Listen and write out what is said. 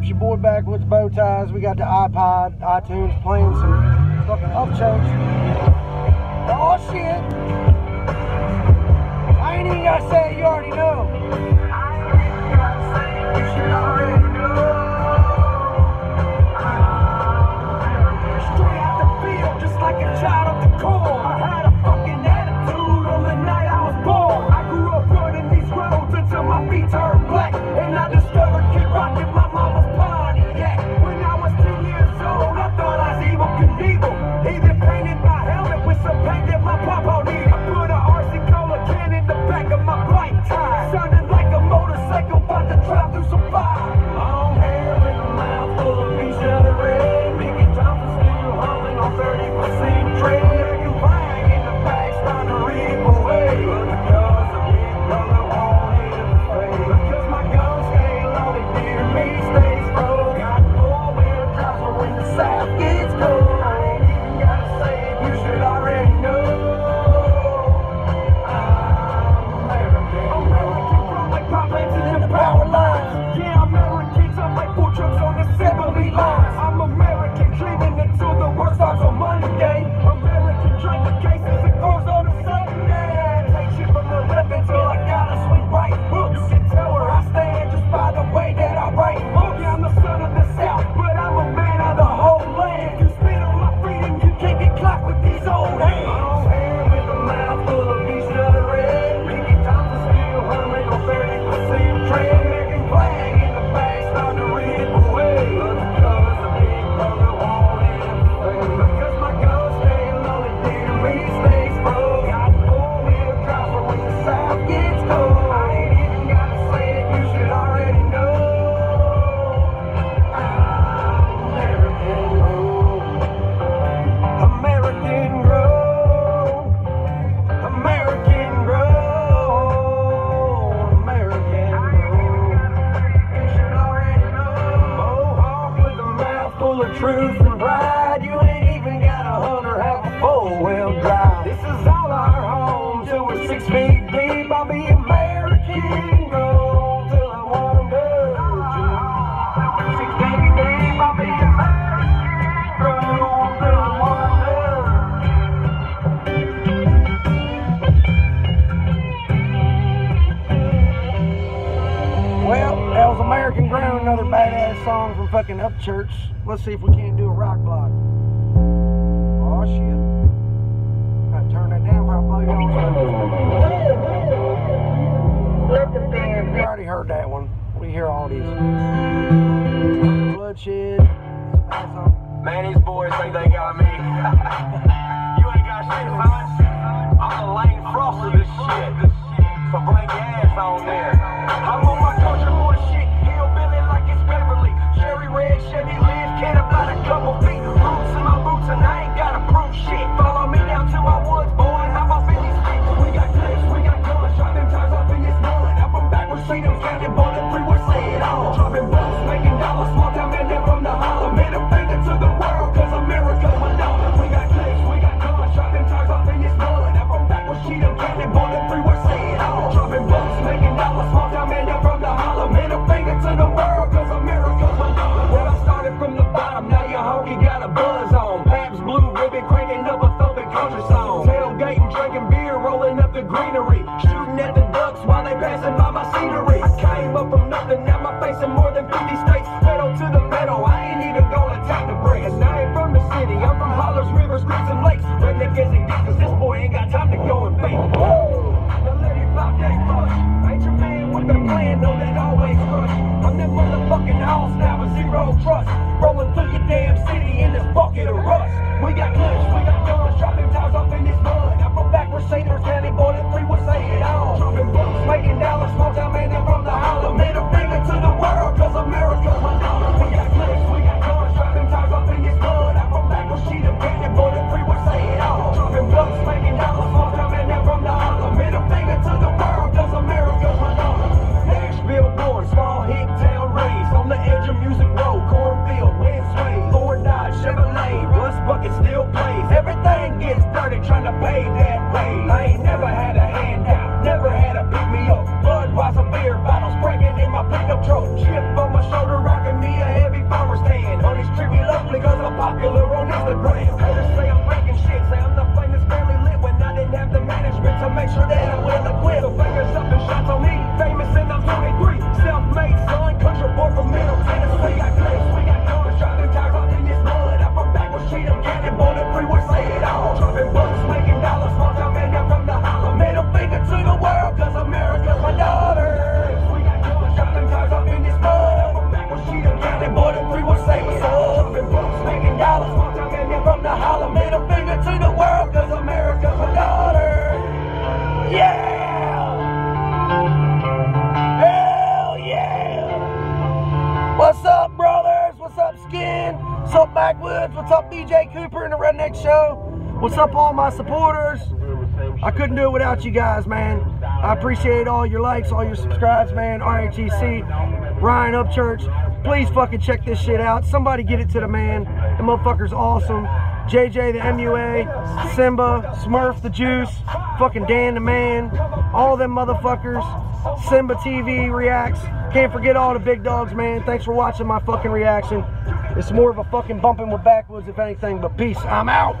It's your boy Backwoods Bow Ties. We got the iPod, iTunes playing some fucking Upchurch. Oh shit! truth and pride. You ain't even got a hunter, have a four wheel drive. This is all our home till we're six feet deep. I'll be song from fucking Upchurch. Let's see if we can't do a rock block. Oh shit. I turn that down before I blow y'all. We already heard that one. We hear all these. Bloodshed. Manny's boys think they got me. you ain't got shit, son. I'm the Lane Frost of this shit. What's up, Backwoods? What's up, BJ Cooper and the Redneck Show? What's up, all my supporters? I couldn't do it without you guys, man. I appreciate all your likes, all your subscribes, man. RHEC, Ryan Upchurch. Please fucking check this shit out. Somebody get it to the man. The motherfucker's awesome. JJ the MUA, Simba, Smurf the Juice, fucking Dan the Man, all them motherfuckers. Simba TV reacts. Can't forget all the big dogs, man. Thanks for watching my fucking reaction. It's more of a fucking bumping with backwoods, if anything, but peace. I'm out.